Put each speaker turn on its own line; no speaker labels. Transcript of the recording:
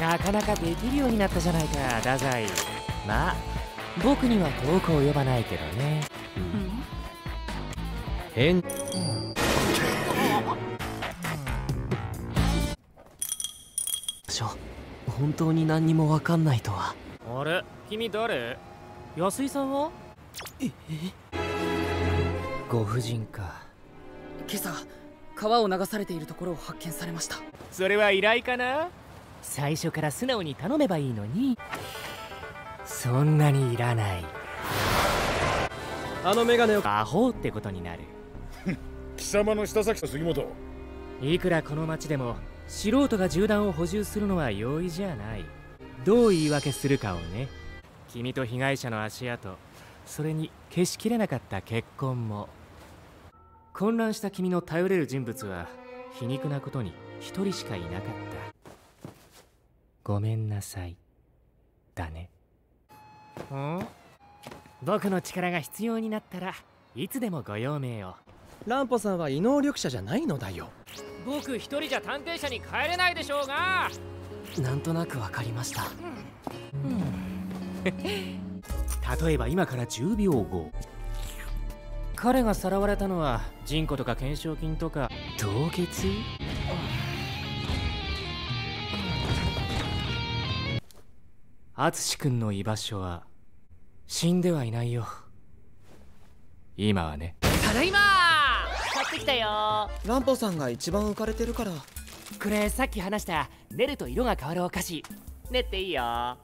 なかなかできるようになったじゃないか太宰。まあ僕には遠く及ばないけどね、うん、変。しょ。本当に何にも分かんないとは。あれ？君誰？安井さんは？え？ご婦人か。
今朝川を流されているところを発見されました。
それは依頼かな？最初から素直に頼めばいいのに。そんなにいらない。あのメガネを。アホってことになる。
貴様の下先杉本。
いくらこの町でも素人が銃弾を補充するのは容易じゃない。どう言い訳するかをね。君と被害者の足跡それに消しきれなかった結婚も。混乱した君の頼れる人物は皮肉なことに一人しかいなかったごめんなさい。だね。ん？僕の力が必要になったらいつでもご用命を。
乱歩さんは異能力者じゃないのだよ。
僕一人じゃ探偵社に帰れないでしょうが。なんとなくわかりました、うん、例えば今から10秒後。彼がさらわれたのは人骨とか懸賞金とか。凍結？淳君の居場所は死んではいないよ。今はね。
ただいま。買ってきたよ。
ランポさんが一番浮かれてるから。
これさっき話した練ると色が変わるお菓子。練っていいよ